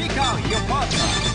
Pico Yopatra.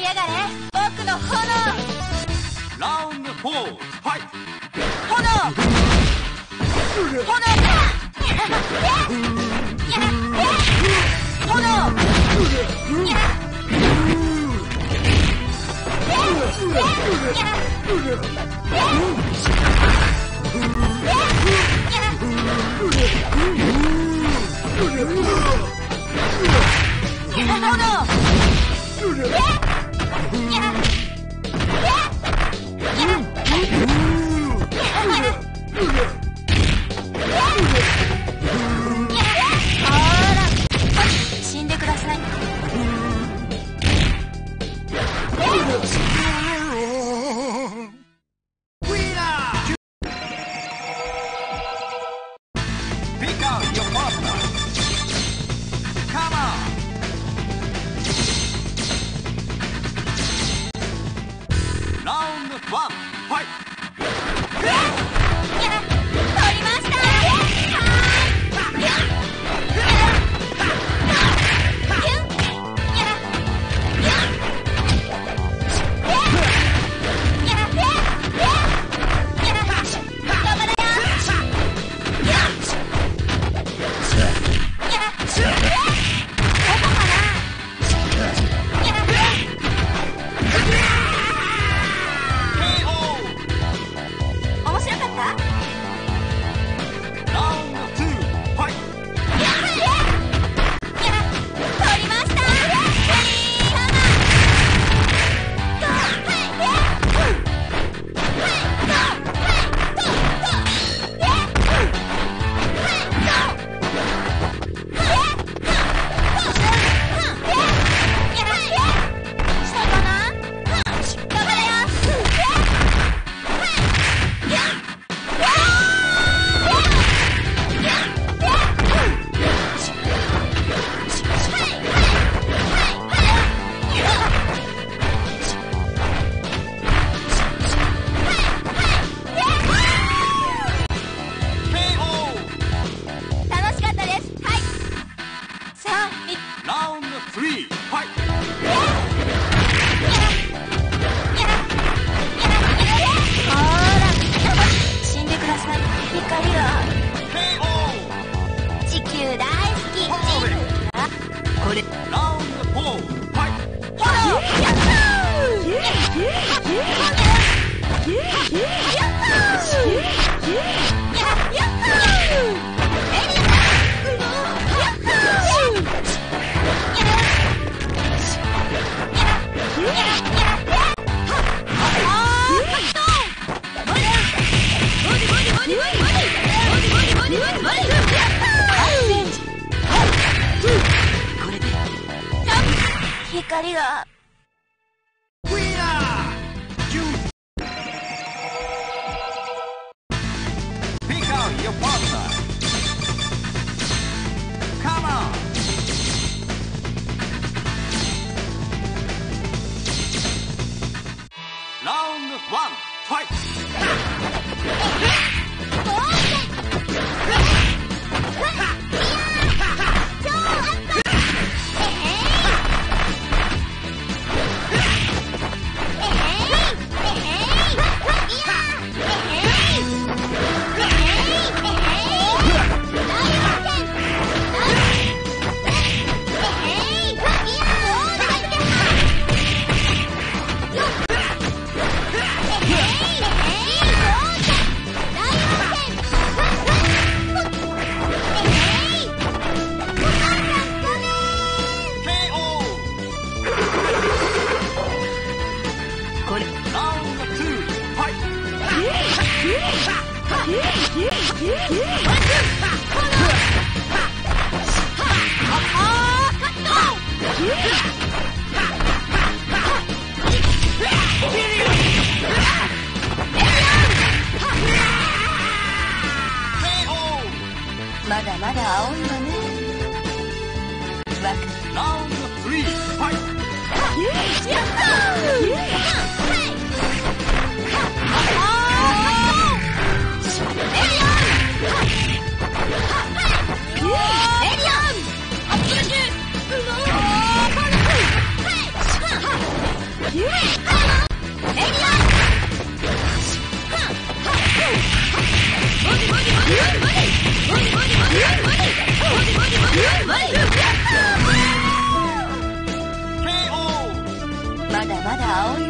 やがれ僕の炎ラウンド4ファイ炎炎炎救人！呜呜！救人！太高了！救人！耶！耶！耶！呜呜！救人！救人！光が。まだまだ青いわね。わまだまだ青い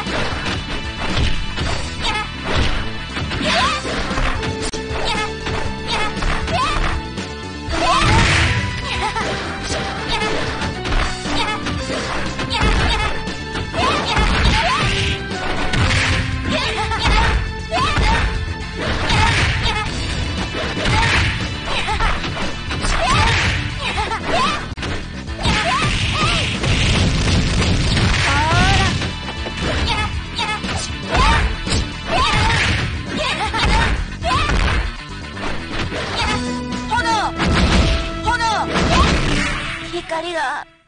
光が。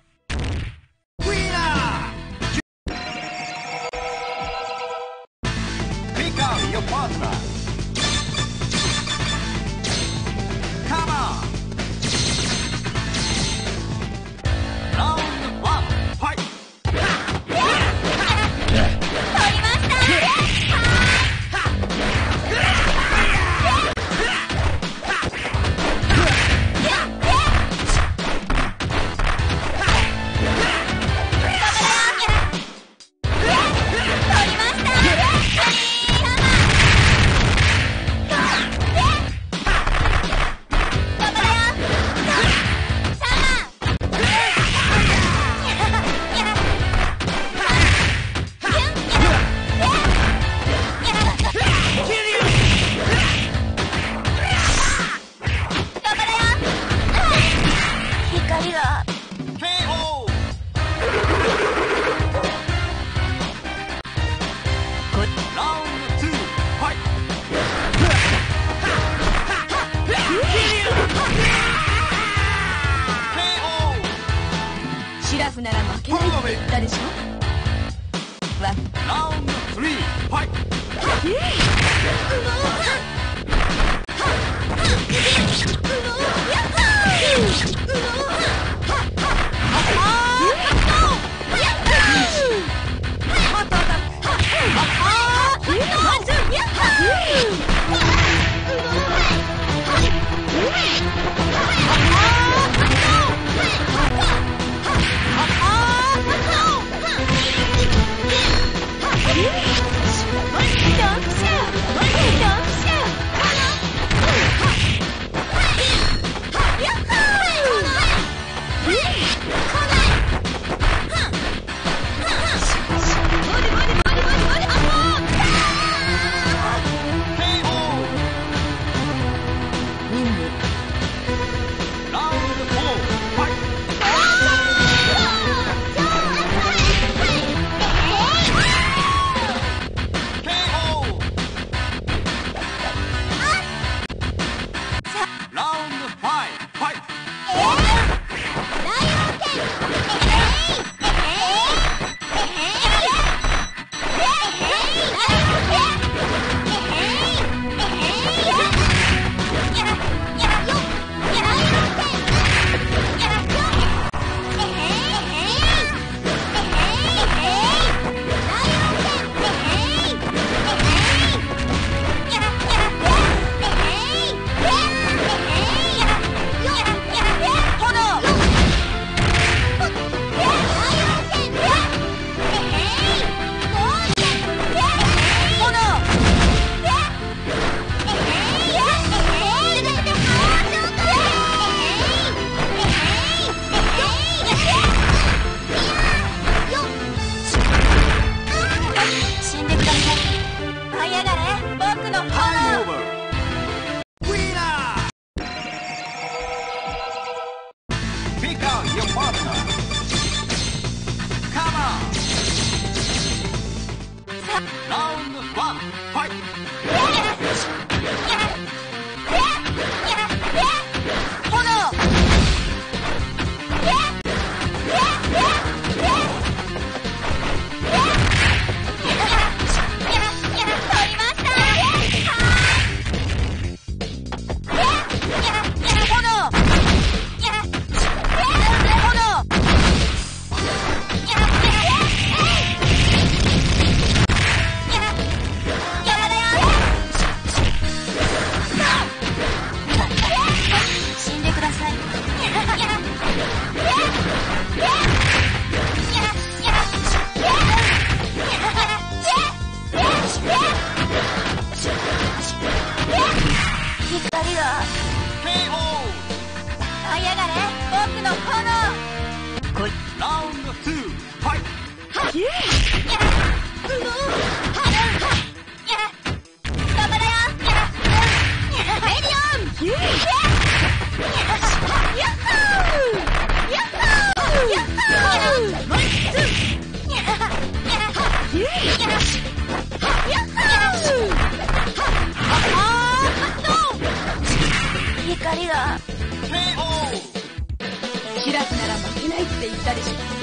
ったりしょ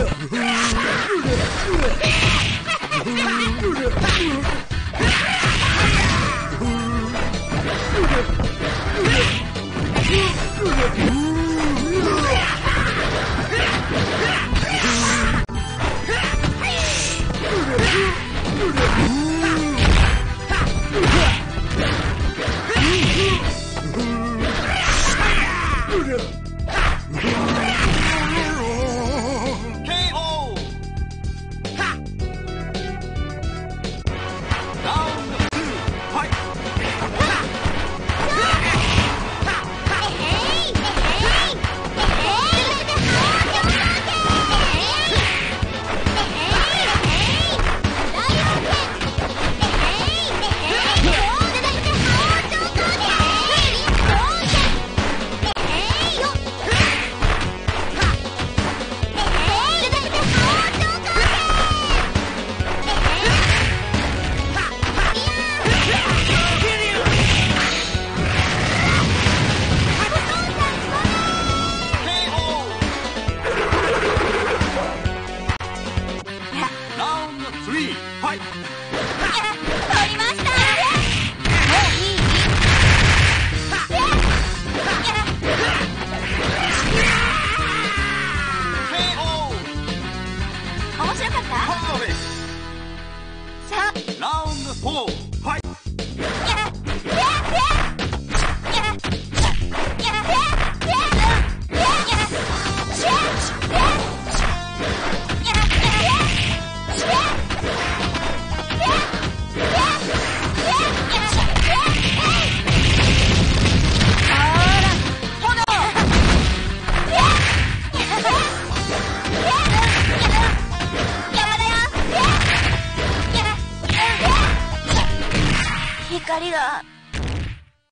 Yeah! Pull.